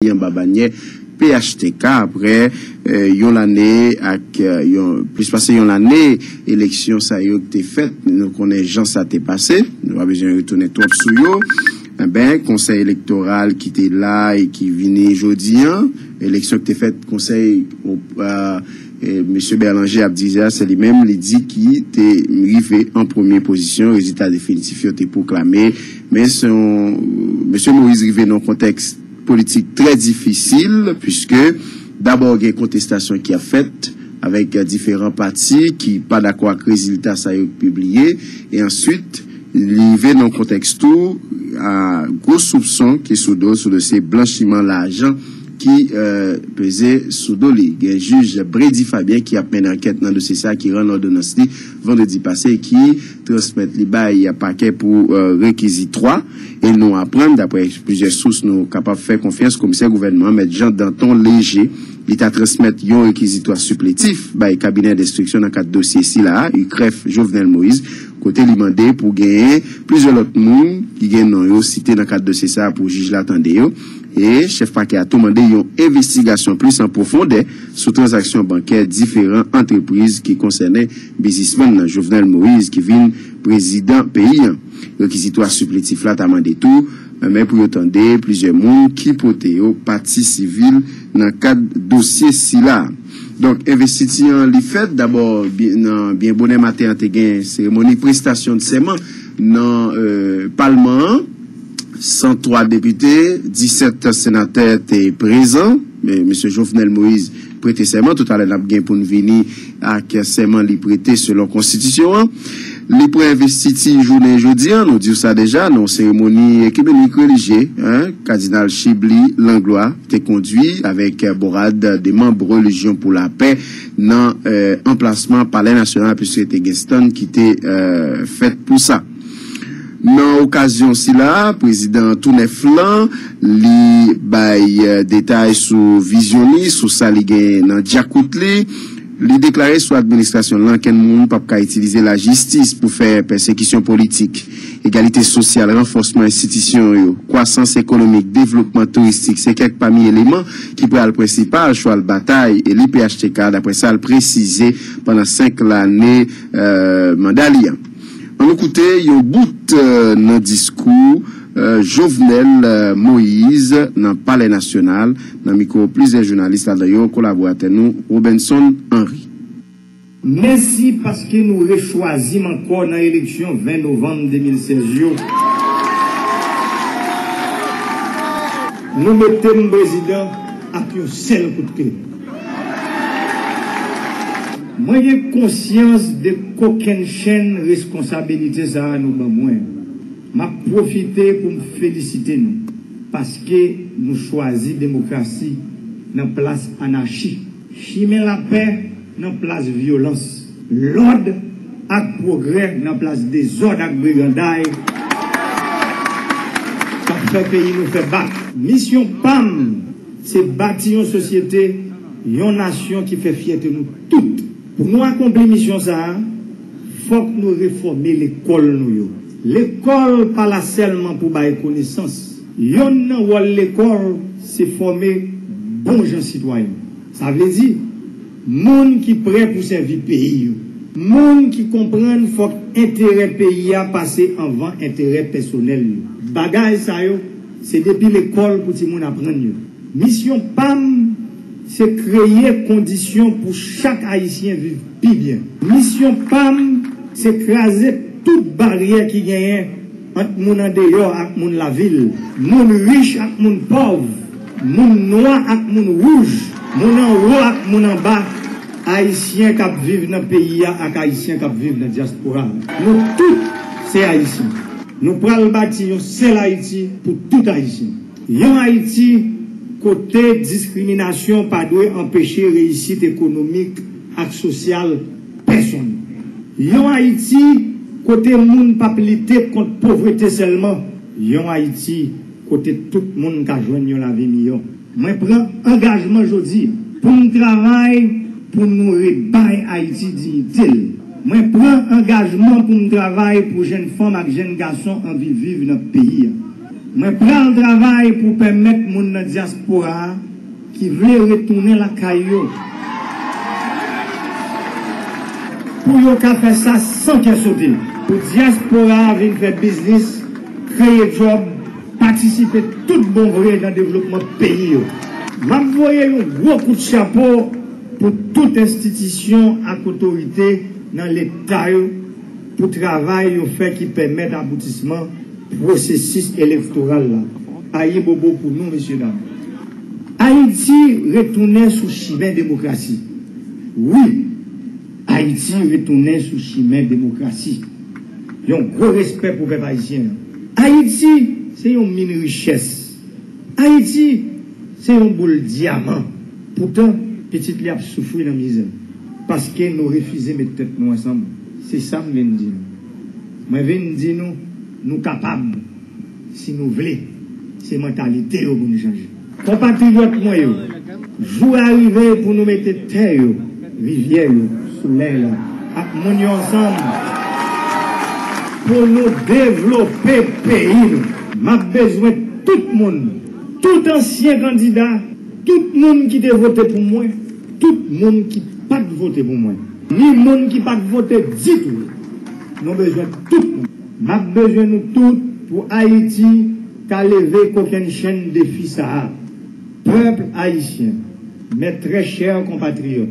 Eh, yon babanye PHTK apre euh, yon lane ak yon plis pase yon lane eleksyon sa yo te fet nou konen jan sa te pase nou abejen retounen top sou yo eh ben konsey elektoral ki te la e ki vini jodi an eleksyon te fet konsey euh, M. Berlanger Abdizia se li mem li di ki te rive en premier posisyon rezultat definitif yo te proklame men son M. Moïse rive non konteks politik tre difisil, puisque d'abord gen kontestasyon ki a fèt, avèk diferant pati ki pa d'akwa krizilta sa yo publiye, e answit, li ve nan kontekstou a gros soupson ki sou do sou de se blanchiman la ajan ki euh, peze sou do li. Gen juj Brady Fabien ki ap men anket nan dosye sa ki ran ordonans li vendredi pase ki transmet li bay apake pou euh, rekizi 3 e nou apren dapre plusieurs sous nou kapap fè konfians komisè gouvernement met jan Danton leje li ta transmet yon rekizi 3 supletif bay kabinet destriksyon nan kat dosye si la, yu kref Jovenel Moïse kote li mande pou genye plizye lot moun ki gen nan yo site nan kat dosye sa pou jij la tende yo. E chef pake a tou mande yon investigasyon plus an profonde sou transaksyon banker diferent entreprise ki konsene bizisman nan Jovenel Moïse ki vin prezident peyi an rekizitwa supletif la ta mande tou men pou yo tande plizye moun ki pote yo pati sivil nan kat dosye si la Donk, investiti an li fet, d'abord, nan bien bonen maten an te gen seremoni prestasyon de seman nan euh, palman, 103 depute, 17 senater te prezan, M. Jovenel Moïse prete seman, tout alè nap gen pou n vini ak seman li prete selon konstitisyon an. Li pou investiti jounen joudian, nou diw sa deja, nou seremoni ekibenik religye, kardinal Chibli Langlois te kondwi avek borad de membre religyon pou la pe nan euh, emplasman pale nasyonal pise te geston ki te euh, fet pou sa. Nan okasyon si la, prezident Tounef lan li bay euh, detay sou vizyoni, sou sa li gen nan diakout li, Li deklare sou administrasyon lan ken moun pap ka itilize la jistis pou fè persekisyon politik, egalite sosyal, renforsman institisyon yo, kwasans ekonomik, devlopman turistik, se kek pa mi eleman ki pre al presipal chou al batay e li PHTK dapre sa al precize panan 5 l'anè euh, mandalian. An nou koute, yo bout euh, nan diskou euh, Jovenel euh, Moïse nan pale nasyonal nan mikro plize jounalist la dayo kolaborate nou Robinson Henry. Mersi paske nou rechwazim anko nan eleksyon 20 novem 2016 yo. Nou metem prezident ak yo sel koute. Mwen ye konsyans de koken chen responsabilite sa an nou ban mwen. m'a profité pour me féliciter nous, parce que nous choisissons démocratie dans place anarchie. Chimé la paix dans place violence. L'ordre ak progrès dans place désordre ak brigandaille. Ça fait pays nous fait battre. Mission PAM, c'est bâtir une société, une nation qui fait fierté nous toutes. Pour nous accomplir mission ça, faut que nous réformer l'école nous. L'ekol pa la selman pou baye konesans. Yon nan wal l'ekol se fome bon jan sitwayen. Sa vle di, moun ki pre pou servi peyi yo. Moun ki kompren fok entere peyi a pase anvan entere personel yo. Bagay sa yo, se depi l'ekol pou ti moun apren yo. Misyon PAM se kreye kondisyon pou chak Haitien viv pi bien. Misyon PAM se kreaze tout barrière qui gagne entre moun en dehors ak moun la ville, moun riche ak moun pauvre, moun noir ak moun rouge, moun en haut ak moun en bas, haïtiens qui vivent dans le pays ak haïtiens qui vivent dans la diaspora. Nous tous c'est haïtiens. Nous prenons bâtir un seul Haïti pour tout haïtien. Un Haïti côté discrimination pas doit empêcher réussite économique et sociale personne. Un Haïti Kote moun pap lite kont povrete selman, yon Haiti, kote tout moun ka jwen yon la lave miyon. Mwen pren engajman jodi, pou moun travay, pou moun rebay Haiti di itil. Mwen pren engajman pou moun travay pou jen fom ak jen gason anvi viv nan peyi. Mwen pren travay pou pemet moun nan diaspora ki vle retounen la kayo. pou yo ka fè sa san kè sotil. Pou diaspora vin fè biznis, kreye job, patisipe tout bon vre nan devlopman peyi yo. Mwen voye yon gwo kout chapo pou tout institisyon ak otorite nan l'Etat yo pou travay yo fè ki permette aboutisman processus électoral. Aïe bobo pour nous, messieurs, dames. Haïti retournait sous chemin démocratie. Oui, Haïti retournait sous chemin démocratie. yon gros respect pour les haïtiens. Haïti, c'est une mine richesse. Haïti, c'est un boule diamant. Pourtant, petit li a souffert dans la misère. Parce que nous refusons de mettre tête nous ensemble. C'est ça que je viens de dire. Je viens de dire nous, nous capables, si nous voulons, c'est mentalité pour nous changer. Compatriotes, moi, vous arrivez pour nous mettre terre, rivière, soleil, à nous ensemble. Pour nous développer pays. M'a besoin de tout le monde, tout ancien candidat, tout le monde qui a voté pour moi, tout le monde qui n'a pas voté pour moi, ni le monde qui n'a pas voté du tout. Nous avons besoin de tout le monde. M'a besoin de tous pour Haïti qu'à lever qu'aucune chaîne de fils à peuple haïtien, mes très chers compatriotes.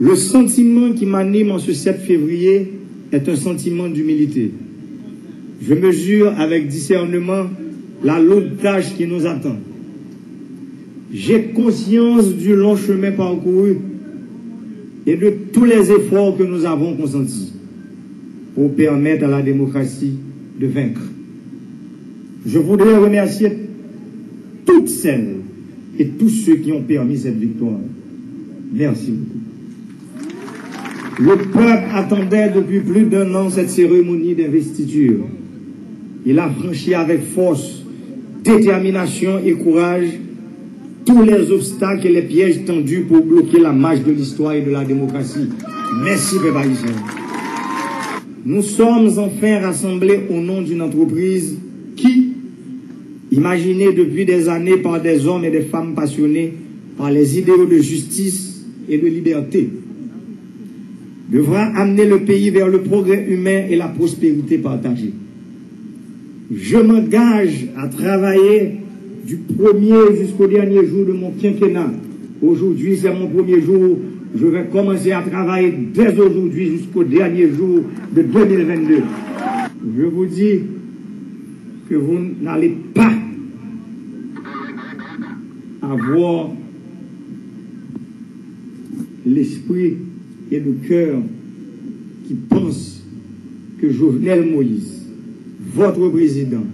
Le sentiment qui m'anime en ce 7 février est un sentiment d'humilité. Je mesure avec discernement la lourde tâche qui nous attend. J'ai conscience du long chemin parcouru et de tous les efforts que nous avons consentis pour permettre à la démocratie de vaincre. Je voudrais remercier toutes celles et tous ceux qui ont permis cette victoire. Merci beaucoup. Le peuple attendait depuis plus d'un an cette cérémonie d'investiture. Il a franchi avec force, détermination et courage tous les obstacles et les pièges tendus pour bloquer la marche de l'histoire et de la démocratie. Merci, Papa nous sommes enfin rassemblés au nom d'une entreprise qui, imaginée depuis des années par des hommes et des femmes passionnés par les idéaux de justice et de liberté, devra amener le pays vers le progrès humain et la prospérité partagée. Je m'engage à travailler du premier jusqu'au dernier jour de mon quinquennat. Aujourd'hui, c'est mon premier jour je vais commencer à travailler dès aujourd'hui jusqu'au dernier jour de 2022. Je vous dis que vous n'allez pas avoir l'esprit et le cœur qui pensent que Jovenel Moïse, votre président,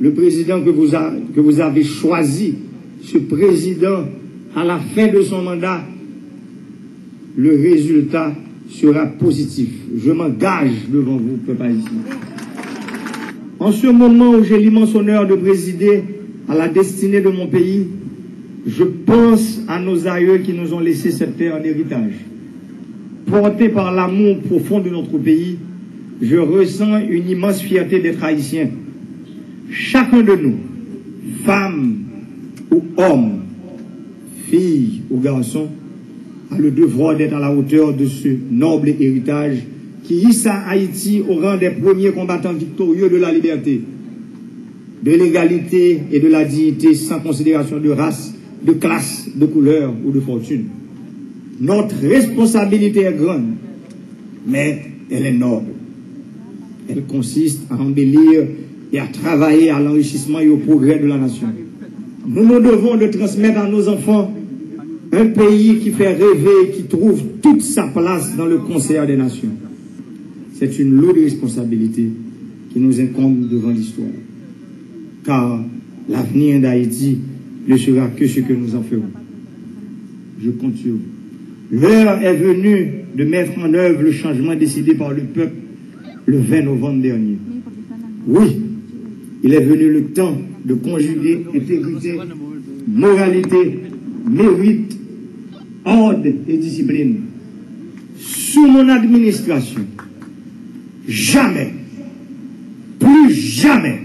le président que vous, avez choisi, ce président, à la fin de son mandat, le résultat sera positif. Je m'engage devant vous, peuple ici. En ce moment où j'ai l'immense honneur de présider à la destinée de mon pays, je pense à nos aïeux qui nous ont laissé cette terre en héritage. Porté par l'amour profond de notre pays, je ressens une immense fierté d'être haïtien. Chacun de nous, femmes ou hommes, filles ou garçons, a le devoir d'être à la hauteur de ce noble héritage qui hisse Haïti au rang des premiers combattants victorieux de la liberté, de l'égalité et de la dignité sans considération de race, de classe, de couleur ou de fortune. Notre responsabilité est grande, mais elle est noble. Elle consiste à embellir et à travailler à l'enrichissement et au progrès de la nation. Nous nous devons de transmettre à nos enfants un pays qui fait rêver, qui trouve toute sa place dans le concert des nations. C'est une lourde responsabilité qui nous incombe devant l'histoire. Car l'avenir d'Haïti ne sera que ce que nous en ferons. Je compte sur vous. L'heure est venue de mettre en œuvre le changement décidé par le peuple le 20 novembre dernier. Oui, il est venu le temps de conjuguer intégrité, moralité, mérite ordre et discipline. Sous mon administration, jamais, plus jamais,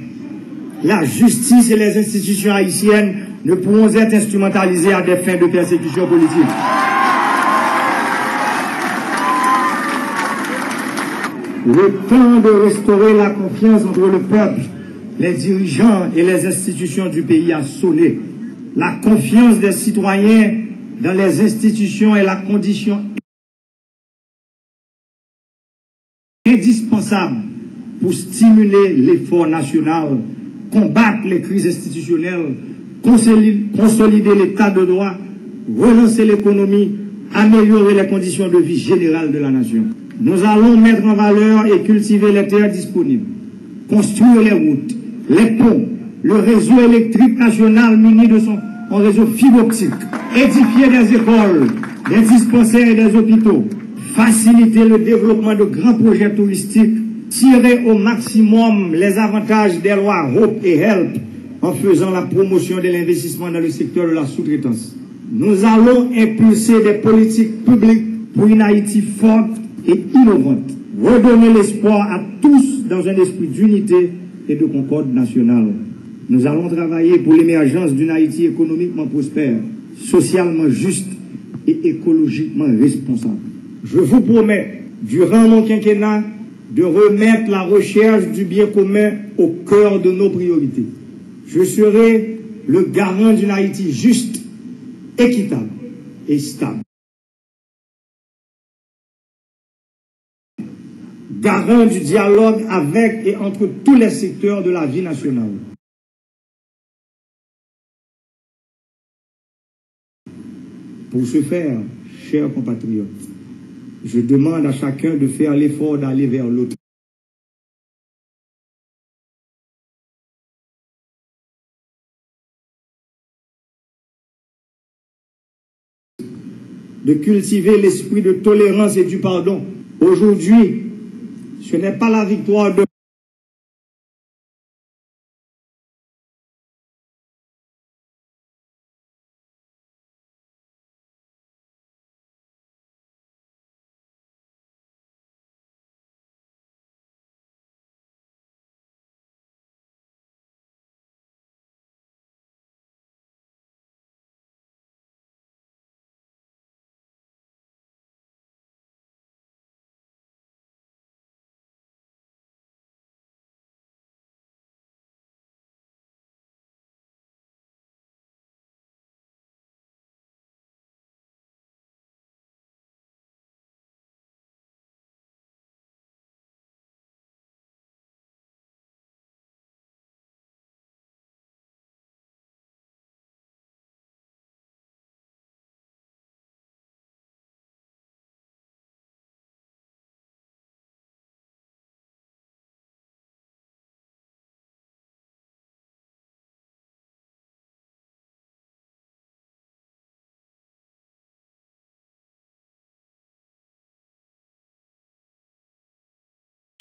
la justice et les institutions haïtiennes ne pourront être instrumentalisées à des fins de persécution politique. Le temps de restaurer la confiance entre le peuple, les dirigeants et les institutions du pays a sonné. La confiance des citoyens dans les institutions est la condition indispensable pour stimuler l'effort national, combattre les crises institutionnelles, consolider l'état de droit, relancer l'économie, améliorer les conditions de vie générales de la nation. Nous allons mettre en valeur et cultiver les terres disponibles, construire les routes, les ponts, le réseau électrique national muni de son réseau fibre édifier des écoles, des dispensaires et des hôpitaux, faciliter le développement de grands projets touristiques, tirer au maximum les avantages des lois Hope et Help en faisant la promotion de l'investissement dans le secteur de la sous-traitance. Nous allons impulser des politiques publiques pour une Haïti forte et innovante, redonner l'espoir à tous dans un esprit d'unité et de concorde nationale. Nous allons travailler pour l'émergence d'une Haïti économiquement prospère, socialement juste et écologiquement responsable. Je vous promets, durant mon quinquennat, de remettre la recherche du bien commun au cœur de nos priorités. Je serai le garant d'une Haïti juste, équitable et stable. Garant du dialogue avec et entre tous les secteurs de la vie nationale. Pour ce faire, chers compatriotes, je demande à chacun de faire l'effort d'aller vers l'autre. de cultiver l'esprit de tolérance et du pardon. Aujourd'hui, ce n'est pas la victoire de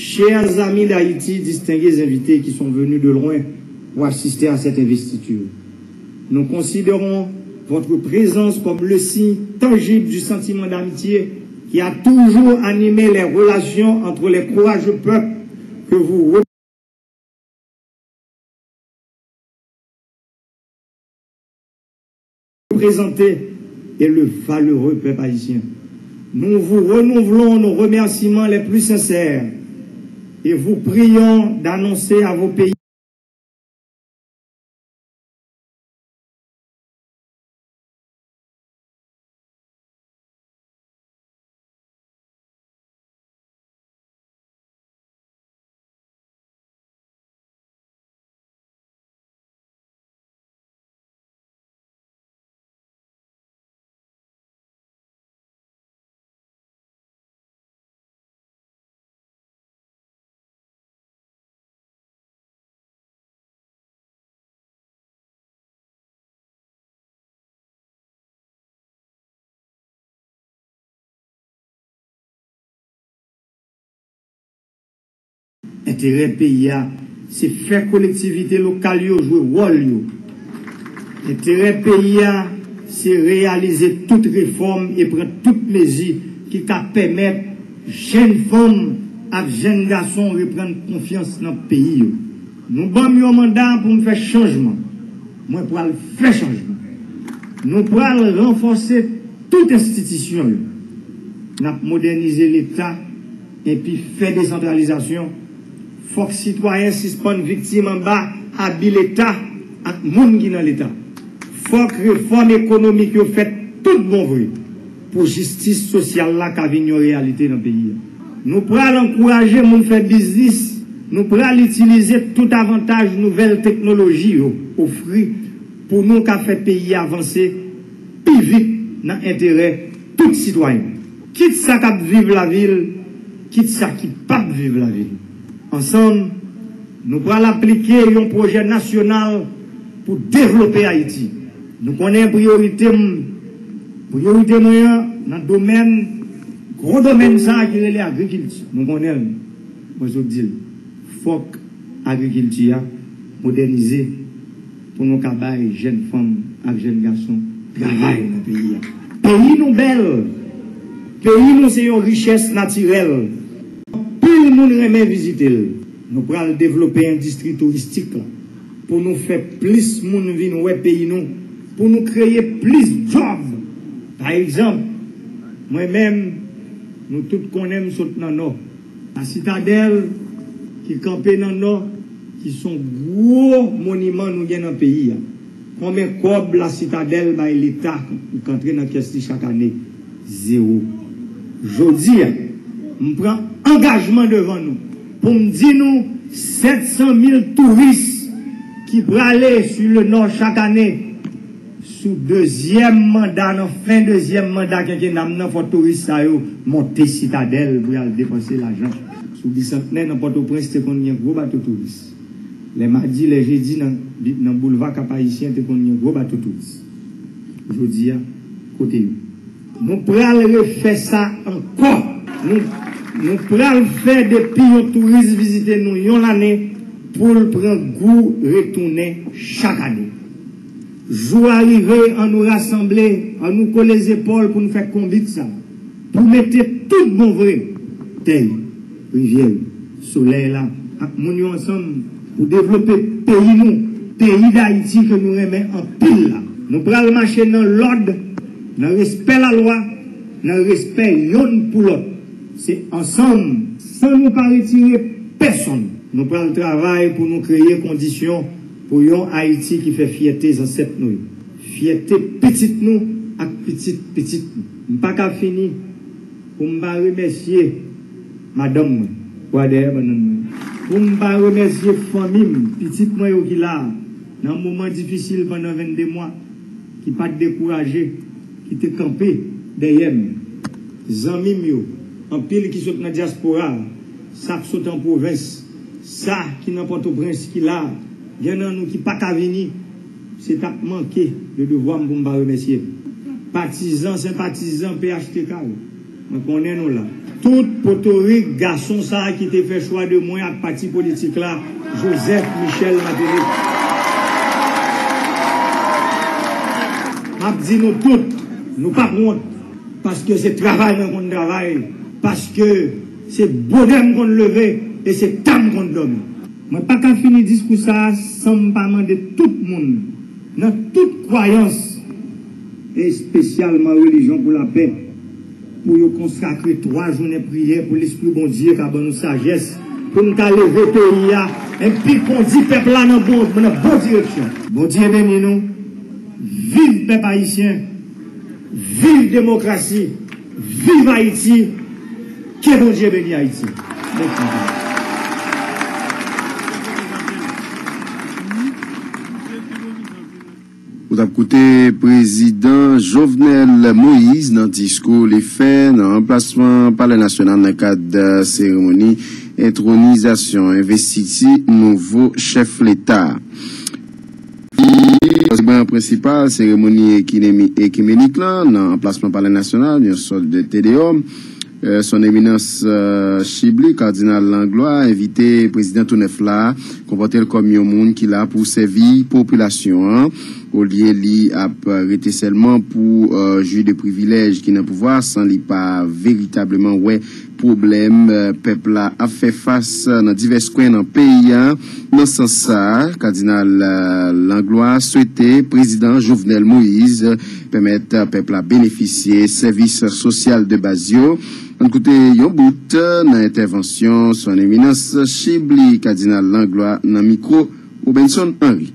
Chers amis d'Haïti, distingués invités qui sont venus de loin pour assister à cette investiture, nous considérons votre présence comme le signe tangible du sentiment d'amitié qui a toujours animé les relations entre les courageux peuples que vous représentez et le valeureux peuple haïtien. Nous vous renouvelons nos remerciements les plus sincères et vous prions d'annoncer à vos pays entere peyi a, se fè kolektivite lokal yo jwe wol yo. Entere peyi a, se realize tout reform e pren tout plezi ki ka pemet jen fom ak jen gason repren konfians nan peyi yo. Nou bom yo mandan pou m fè chanjman. Mwen pral fè chanjman. Nou pral renfonse tout institisyon yo. Nap modernize l'Etat epi fè desentralizasyon fok sitwayen sispon viktim an ba abi l'Etat ak moun ki nan l'Etat. Fok reform ekonomik yo fet tout bon vri pou jistis sosyal la ka vin yo realite nan peyi. Nou pral ankouraje moun fè biznis, nou pral itilize tout avantage nouvel teknoloji yo ofri pou nou ka fè peyi avanse pi vit nan entere tout sitwayen. Kit sa kap vive la vil, kit sa ki pap vive la vil. Ensemble, nous allons appliquer un projet national pour développer Haïti. Nous connaissons priorité, priorité moyen dans le domaine, gros domaine ça qui est l'agriculture. Nous connaissons, moi je dis, faut agriculture moderniser pour nous cabaye jeunes femmes et jeunes garçons travail dans le pays. Pays nous belle, pays nous c'est une richesse naturelle. pil moun remè vizite l. Nou pral devlopè yon distri touristik la. Pou nou fè plis moun vin wè peyi nou. Pou nou kreye plis job. Par exemple, mwen mèm, nou tout konen sot nan nou. A Citadel, ki kampe nan nou, ki son gwo moniman nou gen nan peyi ya. Konmen kob la Citadel bay l'Etat ou kantre nan kesti chak ane? Zero. Jodi ya, m pran engajman devan nou, pou m di nou 700.000 touris ki prale su le nor chak ane, sou dezyem mandat nan, fin dezyem mandat kenke nam nan fote touris sa yo, monte citadel pou yal depanse la jan. Sou disantnen nan pote prens te kon yon gro bato touris. Non, le madi, le jedi nan, nan bouleva kapayisyen te kon yon gro bato touris. Jodi ya, ah, kote yon. Nou pral refè sa ankon. Nou nou pral fè depi yon tourist vizite nou yon l'anè pou l'pran gou retounè chak anè. Jou arrive an nou rassemble, an nou kole zépol pou nou fè konbit sa. Pou mette tout bon vre. Tey, rivye, soley la, ak moun yo ansan pou devlope peyi nou, peyi da iti ke nou remè an pil la. Nou pral mache nan lod, nan respè la lwa, nan respè yon pou lot. se ansam, san nou pa retire person, nou pral travay pou nou kreye kondisyon pou yon Haiti ki fe fiyete zanset nou yo. Fiyete petit nou ak petit petit nou. Mpa ka fini pou mba remesye madam mwen, wadeye banan mwen. Pou mba remesye famim, petit mwen yo ki la, nan mouman difisil banan 22 mwa, ki pat dekouraje, ki te kampe deyem. Zanmim yo, an pil ki sot nan diaspora, sa ki sot an province, sa ki nan Port-au-Prince ki la, gen nan nou ki pa ka vini, se tap manke le devwa m pou mba remesye. Patizan, se patizan, PHTK ou. Mwen konen nou la. Tout potorik gason sa ki te fe chwa de mwen ak pati politik la, Joseph Michel Matéli. Map di nou tout, nou pa kont, paske se travay nan kon travay, paske se bodem kon leve e se tam kon domi. Mwen pa ka fini diskousa san mpaman de tout moun, nan tout kwayans, e spesyalman relijon pou la pe, pou yo konsakre 3 jounen priye pou l'esprit bon diye ka ban nou sajes, pou nou ka leve to ya, en pi kon di pepla nan bon, nan bon direksyon. Bon diye beni nou, vive pep haisyen, vive demokrasi, vive Haiti, Que bon Dieu bénisse Haïti. Merci. Vous écoutez président Jovenel Moïse dans le discours les faits dans remplacement par le national dans le cadre de la cérémonie intronisation investi nouveau chef l'État. Osman prinsipal, seremoni ekimenik lan, nan plasman pale nasyonal, yon sol de TDOM, Euh, son éminence euh, Chibli, kardinal Langlois, invité président Tounef la, konvote l kom yon moun ki la pou sevi populasyon an, ou liye li ap rete selman pou euh, ju de privilej ki nan pouvoar san li pa veritableman wè problem euh, pepla ap fè fase nan euh, divers kwen nan peyan nan san sa, kardinal Langlois, souete prezident Jovenel Moïse, pemet pepla beneficye servis sosyal de Bazio yon bout dans l'intervention son éminence Chibli cardinal Langlois dans micro Benson Henry.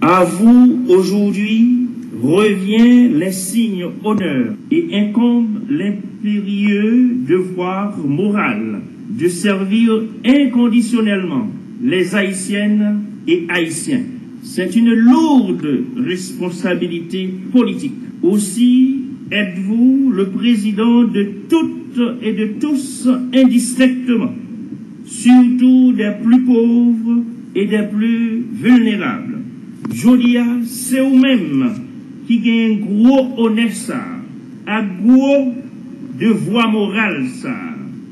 À vous aujourd'hui revient les signes honneur et incombe l'impérieux devoir moral de servir inconditionnellement les Haïtiennes et Haïtiens. C'est une lourde responsabilité politique. Aussi êtes-vous le président de toutes et de tous indistinctement, surtout des plus pauvres et des plus vulnérables? Jodia, c'est vous-même qui gagne gros honneur ça, à gros devoir moral ça,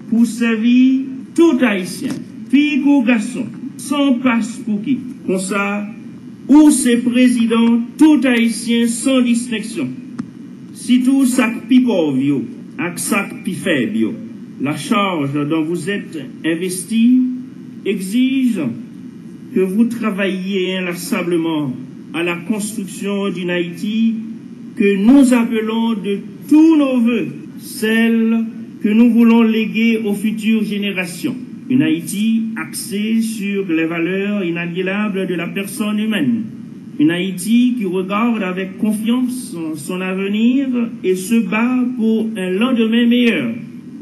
pour servir tout haïtien, fille ou garçon, sans passe pour qui? Comme ça, ou c'est président tout haïtien sans distinction. Ça pi la charge dont vous êtes investi exige que vous travailliez inlassablement à la construction d'une Haïti que nous appelons de tous nos voeux, celle que nous voulons léguer aux futures générations. Une Haïti axée sur les valeurs inaliénables de la personne humaine. Une Haïti qui regarde avec confiance son avenir et se bat pour un lendemain meilleur.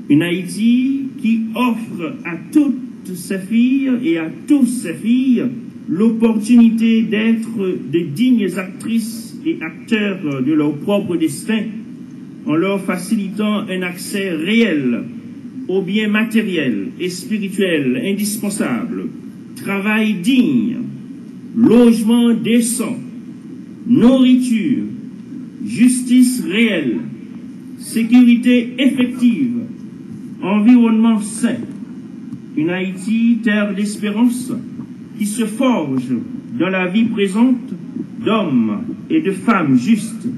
Une Haïti qui offre à toutes ses filles et à tous ses filles l'opportunité d'être de dignes actrices et acteurs de leur propre destin en leur facilitant un accès réel aux biens matériels et spirituels indispensables, travail digne, logement décent, nourriture, justice réelle, sécurité effective, environnement sain, une Haïti terre d'espérance qui se forge dans la vie présente d'hommes et de femmes justes,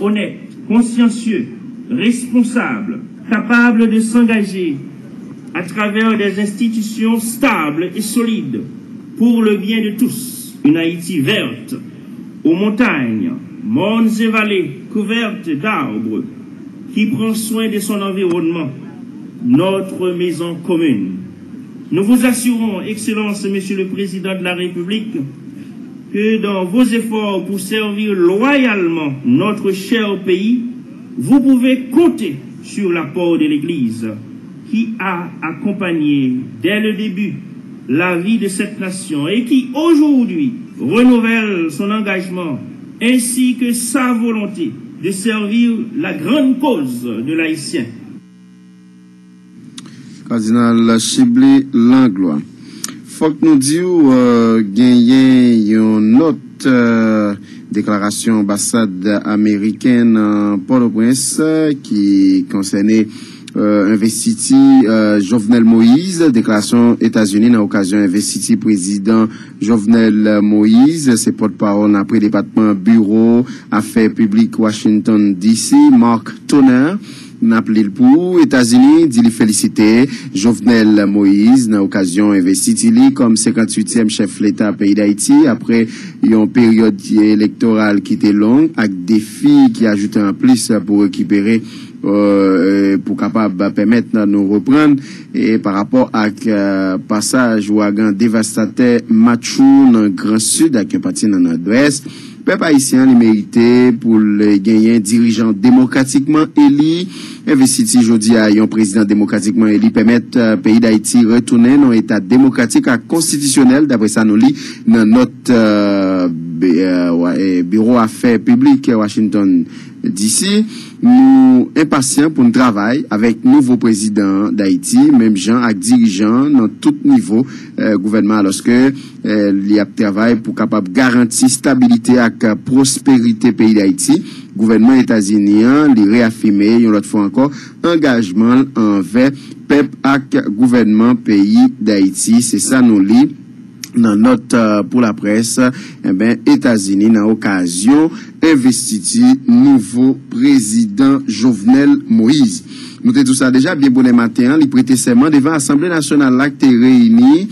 honnêtes, consciencieux, responsables, capables de s'engager à travers des institutions stables et solides pour le bien de tous. Une Haïti verte, aux montagnes, monts et vallées couvertes d'arbres, qui prend soin de son environnement, notre maison commune. Nous vous assurons, Excellence, Monsieur le Président de la République, que dans vos efforts pour servir loyalement notre cher pays, vous pouvez compter sur l'apport de l'Église qui a accompagné dès le début la vie de cette nation et qui aujourd'hui renouvelle son engagement ainsi que sa volonté de servir la grande cause de l'Haïtien. Kardinal Chibli Langlois. Fok nou diyo euh, genyen yon not euh, deklarasyon ambassade Ameriken Port-au-Prince euh, ki konsene euh, investiti euh, Jovenel Moïse, deklarasyon Etats-Unis nan okasyon investiti prezident Jovenel Moïse, se potpawon apre Depatman Bureau, Afè Publik Washington DC, Mark Toner, nap li l pou, Etasini di li felicite Jovenel Moïse nan okasyon investiti li kom 58e chef l'Etat peyi d'Haïti apre yon peryode elektoral ki te long ak defi ki ajoute an plis pou rekipere Euh, pou kapab pemet nan nou repran e par rapport ak euh, pasaj wagan devastate matchou nan Gran Sud ak yon pati nan Nord-Ouest pep haisyen li merite pou le genyen dirijan demokratikman eli, investiti jodi a yon prezident demokratikman eli, pemet uh, peyi d'Haïti retounen nan etat demokratik ak konstitisyonel, dapre sa nou li nan not uh, be, uh, bureau afè publik Washington Disi, nou impasyen pou nou travay avèk nouvo prezident d'Haïti, mèm jan ak dirijan nan tout nivou euh, gouvernement aloske euh, li ap travay pou kapap garanti stabilite ak prosperite peyi d'Haïti. Gouvernement Etazinian li reafime yon lot fwa anko engajman anve pep ak gouvernement peyi d'Haïti. Se sa nou li nan not euh, pou la pres, Etazini eh nan okasyon investiti nouvo prezident Jovenel Moïse. Note tout sa deja, biye bonen maten, li prete seman devan Assemble Nationale lak te reyni,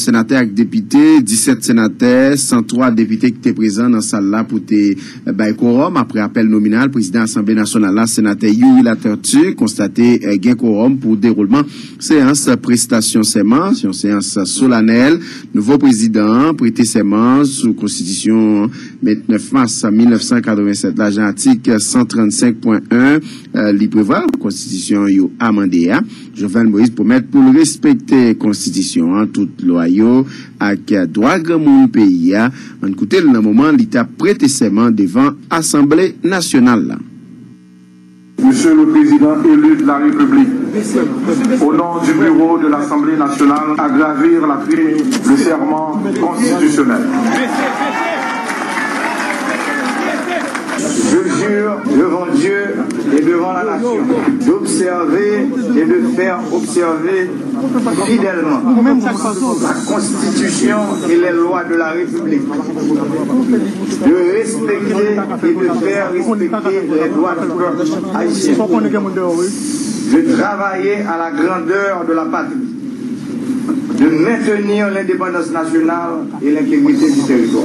senate ak depite, 17 senate, 103 depite ki te prezan nan sal la pou te bay korom, apre apel nominal, prezident Assemble Nationale la, senate Youi Latertu, konstate gen korom pou deroulement seans prestasyon seman, seans solanel, nouvo prezident, prete seman sou konstitisyon 29 mars 1987, la jantik 135.1, li preval, konstitisyon yo amande ya. Jovenel Moïse pou mette pou respecte konstitisyon an tout lo ayo ak doag moun peyi ya. An koute l nan mouman li ta prete seman devan Assemble Nationale. Monsieur le Président élu de la République, au nom du bureau de l'Assemblée nationale, à gravir la tribune le serment constitutionnel. Devant Dieu et devant la nation d'observer et de faire observer fidèlement la Constitution et les lois de la République, de respecter et de faire respecter les droits du peuple haïtien, de travailler à la grandeur de la patrie, de maintenir l'indépendance nationale et l'intégrité du territoire.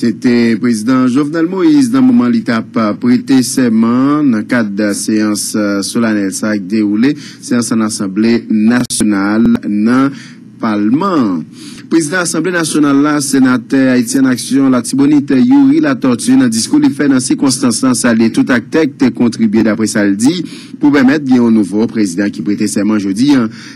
Sete prezident Jovenel Moïse nan mouman li tap prete seman nan kad seans solanel sa ak deroule seans an Assemblée Nationale nan Palman. Prezident Assemblée Nationale la senate Haitien Aksyon la tibonite Yuri la tortue nan diskou li fe nan si konstansan sa li tout ak tek te kontribye dapre sa li di pou bemet gen yon nouvo prezident ki prete seman jodi.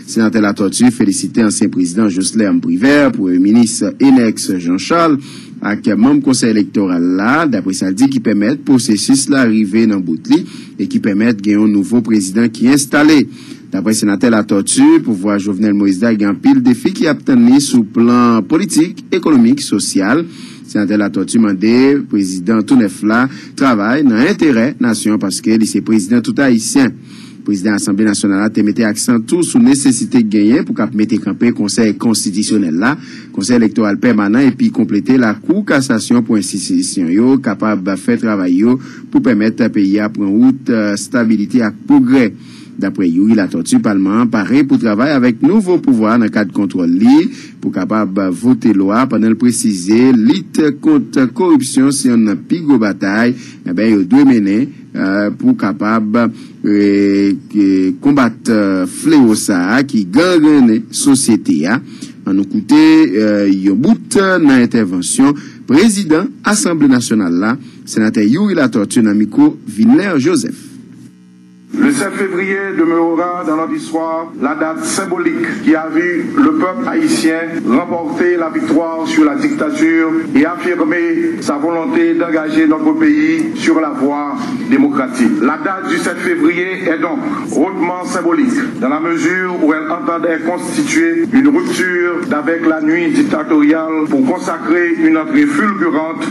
Senate la tortue felicite ansyen prezident Jocelyn Mpriver pou e minis Enex Jean Charles ak mam konsey elektoral la, dapre sa di ki pemet posesis la rive nan bout li, e ki pemet gen yon nouvo prezident ki installe. Dapre senate la tortu, pouvoa Jovenel Moïse da gen pil defi ki apteni sou plan politik, ekonomik, sosyal. Senate la tortu mande, prezident Tounef la, travay nan entere nasyon paske li se prezident touta hisyen. Prezident Assemblée Nationale te mette aksan tou sou nesesite genyen pou kap mette kampe konsey konstitisyonel la, konsey elektoral permanent epi komplete la kou kassasyon pou insistisyon yo, kapab fè travay yo pou pèmèt peyi apren wout euh, stabilite ak progrè. Dapre Yuri la tortue, palman pare pou travay avèk nouvo pouvoi nan kat kontrol li pou kapab vote loa panel precize lit kont korupsyon si yon nan pigo batay e ben yo dwe mene euh, pou kapab euh, kombat euh, fleyo sa ki gangrene sosyete ya. An nou koute eh, yon bout nan intervensyon prezident Assemble Nationale la senate Yuri la tortue nan miko Vinler Joseph. Le 7 février demeurera dans notre histoire la date symbolique qui a vu le peuple haïtien remporter la victoire sur la dictature et affirmer sa volonté d'engager notre pays sur la voie démocratique. La date du 7 février est donc hautement symbolique dans la mesure où elle entendait constituer une rupture d'avec la nuit dictatoriale pour consacrer une entrée fulgurante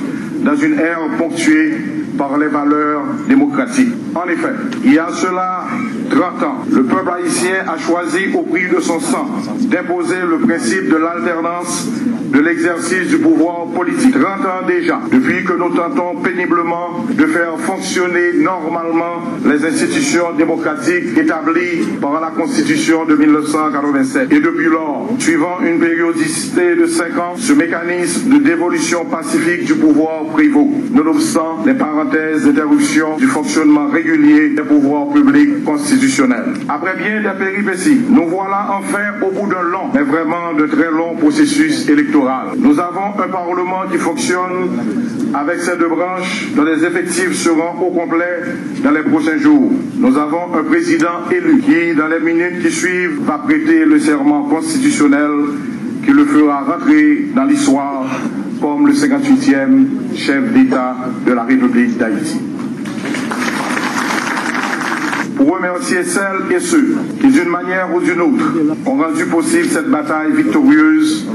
dans une ère ponctuée par les valeurs démocratiques. En effet, il y a cela 30 ans, le peuple haïtien a choisi au prix de son sang d'imposer le principe de l'alternance de l'exercice du pouvoir politique. 30 ans déjà, depuis que nous tentons péniblement de faire fonctionner normalement les institutions démocratiques établies par la Constitution de 1987. Et depuis lors, suivant une périodicité de 5 ans, ce mécanisme de dévolution pacifique du pouvoir prévaut, nonobstant les parenthèses d'interruption du fonctionnement régulier des pouvoirs publics Après bien des péripéties, nous voilà enfin au bout d'un long, mais vraiment de très long processus électoral. Nous avons un Parlement qui fonctionne avec ses deux branches, dont les effectifs seront au complet dans les prochains jours. Nous avons un président élu qui, dans les minutes qui suivent, va prêter le serment constitutionnel qui le fera rentrer dans l'histoire comme le 58e chef d'État de la République d'Haïti. Pour remercier celles et ceux qui, d'une manière ou d'une autre, ont rendu possible cette bataille victorieuse,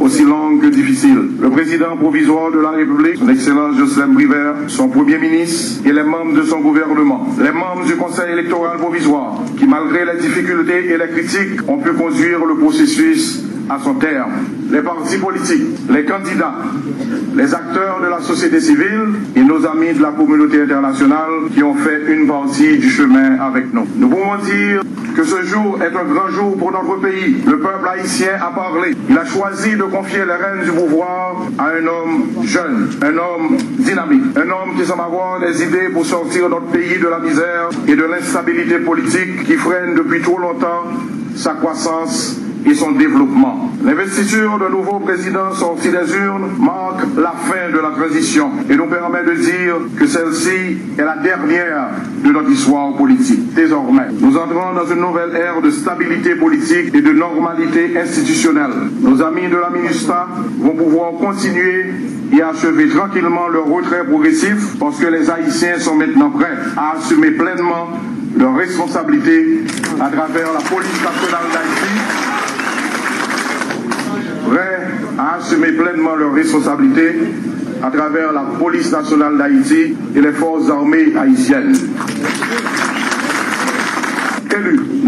aussi longue que difficile. Le président provisoire de la République, son Excellence Jocelyn Briver, son Premier ministre et les membres de son gouvernement, les membres du Conseil électoral provisoire, qui, malgré les difficultés et les critiques, ont pu conduire le processus à son terme. Les partis politiques, les candidats, les acteurs de la société civile et nos amis de la communauté internationale qui ont fait une partie du chemin avec nous. Nous pouvons dire que ce jour est un grand jour pour notre pays. Le peuple haïtien a parlé. Il a choisi de confier les rênes du pouvoir à un homme jeune, un homme dynamique, un homme qui semble avoir des idées pour sortir notre pays de la misère et de l'instabilité politique qui freine depuis trop longtemps sa croissance et son développement. L'investiture d'un nouveau président sorti des urnes marque la fin de la transition et nous permet de dire que celle-ci est la dernière de notre histoire politique. Désormais, nous entrons dans une nouvelle ère de stabilité politique et de normalité institutionnelle. Nos amis de la MINUSTA vont pouvoir continuer et achever tranquillement leur retrait progressif parce que les Haïtiens sont maintenant prêts à assumer pleinement leurs responsabilités à travers la police nationale d'Haïti prêts à assumer pleinement leurs responsabilités à travers la police nationale d'Haïti et les forces armées haïtiennes.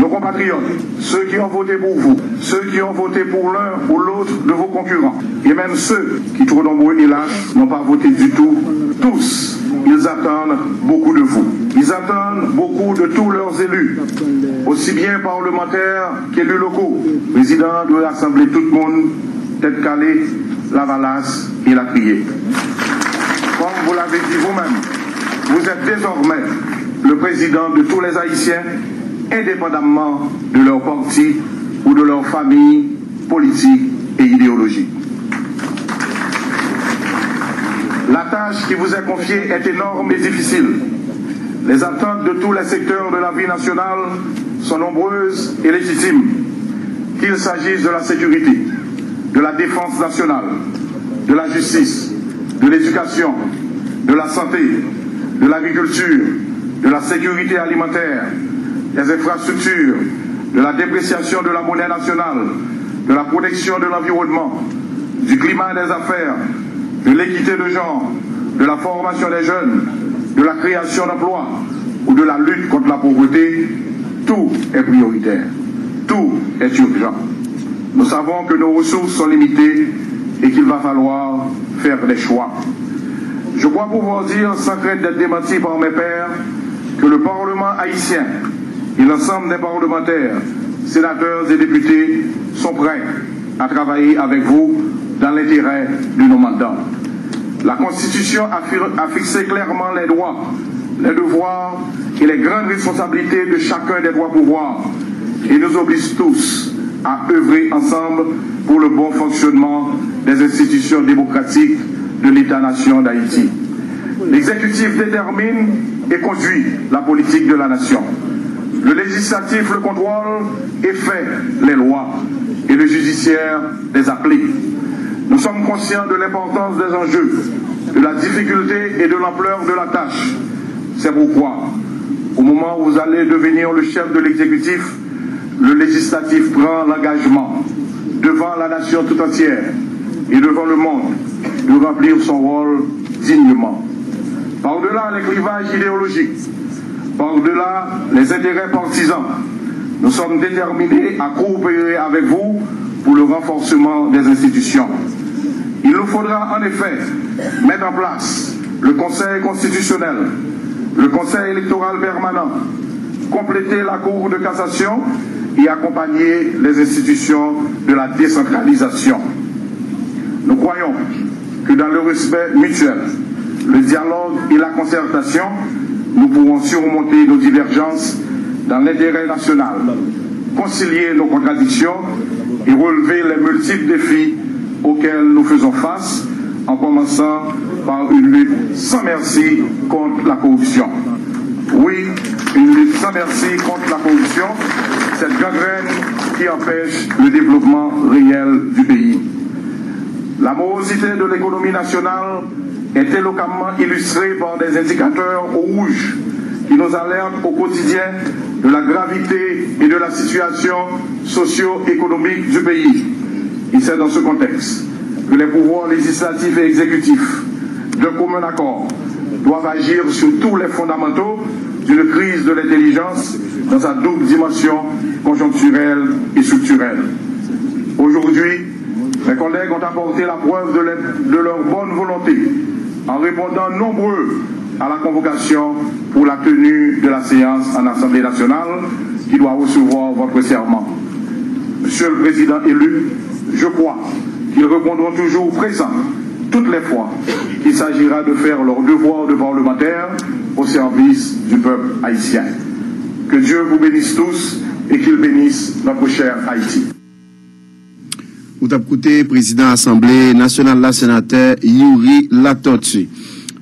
Nos compatriotes, ceux qui ont voté pour vous, ceux qui ont voté pour l'un ou l'autre de vos concurrents, et même ceux qui, trop nombreux hélas, n'ont pas voté du tout, tous, ils attendent beaucoup de vous. Ils attendent beaucoup de tous leurs élus, aussi bien parlementaires qu'élus locaux, présidents de l'Assemblée tout le monde, tête calée, la valasse et la criée. Comme vous l'avez dit vous-même, vous êtes désormais le président de tous les Haïtiens, indépendamment de leur parti ou de leur famille politique et idéologique. La tâche qui vous est confiée est énorme et difficile. Les attentes de tous les secteurs de la vie nationale sont nombreuses et légitimes, qu'il s'agisse de la sécurité, de la défense nationale, de la justice, de l'éducation, de la santé, de l'agriculture, de la sécurité alimentaire, des infrastructures, de la dépréciation de la monnaie nationale, de la protection de l'environnement, du climat et des affaires, de l'équité de genre, de la formation des jeunes, de la création d'emplois ou de la lutte contre la pauvreté, tout est prioritaire, tout est urgent. Nous savons que nos ressources sont limitées et qu'il va falloir faire des choix. Je crois pouvoir dire, sans crainte d'être démenti par mes pères, que le Parlement haïtien et l'ensemble des parlementaires, sénateurs et députés sont prêts à travailler avec vous dans l'intérêt de nos mandats. La Constitution a fixé clairement les droits, les devoirs et les grandes responsabilités de chacun des droits pouvoirs et nous oblige tous à œuvrer ensemble pour le bon fonctionnement des institutions démocratiques de l'État-nation d'Haïti. L'exécutif détermine et conduit la politique de la nation. Le législatif le contrôle et fait les lois et le judiciaire les applique. Nous sommes conscients de l'importance des enjeux, de la difficulté et de l'ampleur de la tâche. C'est pourquoi, au moment où vous allez devenir le chef de l'exécutif, le législatif prend l'engagement devant la nation tout entière et devant le monde de remplir son rôle dignement. Par-delà les clivages idéologiques, par-delà les intérêts partisans, nous sommes déterminés à coopérer avec vous pour le renforcement des institutions. Il nous faudra en effet mettre en place le Conseil constitutionnel, le Conseil électoral permanent, compléter la Cour de cassation et accompagner les institutions de la décentralisation. Nous croyons que dans le respect mutuel, le dialogue et la concertation, nous pourrons surmonter nos divergences dans l'intérêt national, concilier nos contradictions et relever les multiples défis auxquels nous faisons face, en commençant par une lutte sans merci contre la corruption. Oui, une lutte sans merci contre la corruption, cette gangrène qui empêche le développement réel du pays. La morosité de l'économie nationale est éloquemment illustrée par des indicateurs rouges qui nous alertent au quotidien de la gravité et de la situation socio-économique du pays. Et c'est dans ce contexte que les pouvoirs législatifs et exécutifs, de commun accord, doivent agir sur tous les fondamentaux d'une crise de l'intelligence dans sa double dimension conjoncturelle et structurelle. Aujourd'hui, mes collègues ont apporté la preuve de, leur bonne volonté en répondant nombreux à la convocation pour la tenue de la séance en Assemblée nationale qui doit recevoir votre serment. Monsieur le Président élu, je crois qu'ils répondront toujours présents toutes les fois qu'il s'agira de faire leur devoir de parlementaire au service du peuple haïtien. Que Dieu vous bénisse tous et qu'il bénisse notre cher Haïti. Ou tap koute, Prezident Assemblée Nationale la Sénateur Yuri Latotchi.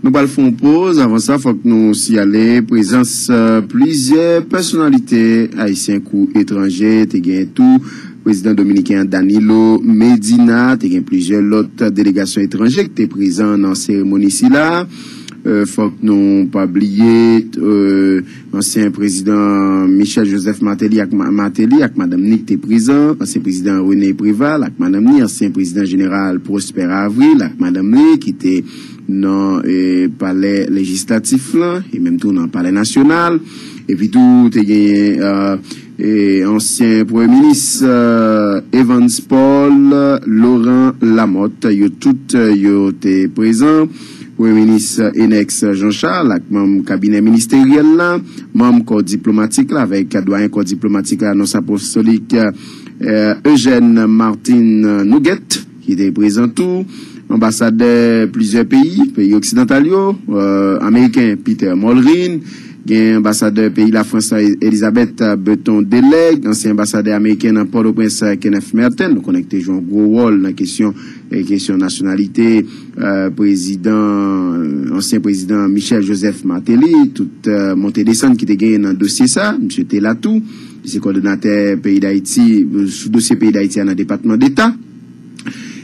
Nou bal fon pose, avan sa fok nou si ale, prezans euh, plizye personalite, Haitien kou etranje, te gen tou, Prezident Dominikien Danilo Medina, te gen plizye lot delegasyon etranje, te prezant nan seremoni si la. Euh, fok nou pabliye, euh, ansyen prezident Michel Joseph Mateli ak, Mateli ak madame Nick te prezant, ansyen prezident René Prival ak madame Nick, ansyen prezident general Prosper Avril ak madame Nick ki te nan euh, e, pale legislatif lan, e menm tou nan pale nasyonal, epi tou te genye uh, e, ansyen premier minis uh, Evans Paul, Laurent Lamotte, yo tout euh, yo te prezant, Premier Ministre Enex Jean-Charles ak mam kabine ministeriel la, mam kor diplomatik la, vek kadwayen kor diplomatik la non apostolik euh, Eugène Martin Nouguet, ki de prezentou, ambasade plusieurs pays, peyi oksidental yo, euh, Ameriken Peter Molrin, gen ambasadeur peyi la Fransa Elisabeth Beton Deleg, ansyen ambasadeur Ameriken nan Port-au-Prince Kenneth Merten, nou konekte jou an gro wol nan kesyon kesyon nasyonalite, euh, prezident, euh, ansyen prezident Michel Joseph Martelly, tout euh, monte desan ki te gen nan dosye sa, msye Telatou, se koordinate peyi d'Haïti, euh, sou dosye peyi d'Haïti an nan Depatman d'Etat,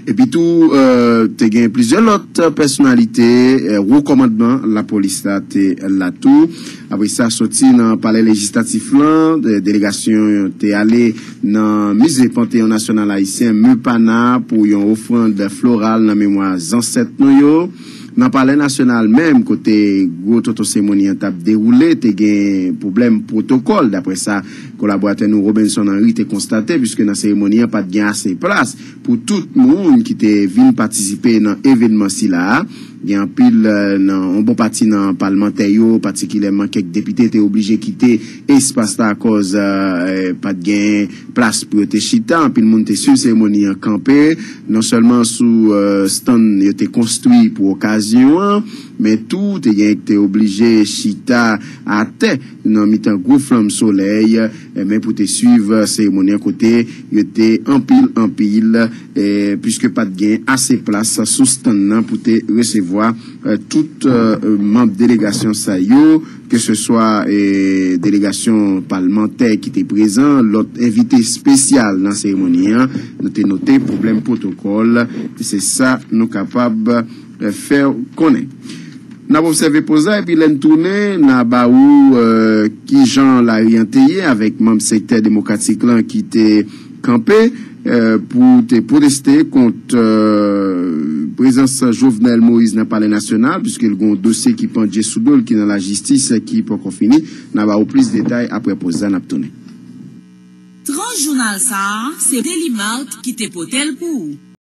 Epi tou, euh, te gen plizye lot personalite, eh, rekomandman la polis la te la tou. Apre sa, soti nan pale legislatif lan, de, delegasyon te ale nan Musée Panthéon National Haitien, Mupana, pou yon ofrande floral nan memwa zanset nou yo. Nan pale nasyonal menm kote gwo toto semoni an tap deroule, te gen problem protokol. Dapre sa, Kolaborate nou Robinson Henry te konstate Piske nan seremonyen pat gen ase plas Pou tout moun ki te vin patisipe nan evenman si la Gen pil nan bon pati nan parlementer yo Patikileman kek depite te oblije kite Espasta a koz euh, pat gen plas pou yo te chita. Pil moun te su seremonyen kampe Non selman sou euh, stand yo te konstwi pou okasyon Men tou te gen te oblije chita a te nan mitan gwo flam soley eh, men pou te suiv eh, seremoni an kote yo te anpil anpil e, eh, pwiske pat gen ase plas sou stan nan pou te resevoa e, tout e, mamp delegasyon sa yo ke se swa delegasyon parlementer ki te prezan lot evite spesyal nan seremoni an nou te note problem protokol se sa nou kapab fer konen N ap obseve poza epi len toune na ba ou euh, ki jan la riyanteye avèk mam sekte demokratik lan ki te kampe euh, pou te proteste kont euh, prezans Jovenel Moïse nan pale nasyonal pwiske l gon dosye ki pandje sou dol ki nan la jistis ki pou kon fini na ba ou plis detay apre poza n ap toune. Tran jounal sa se deli malt ki te potel pou ou.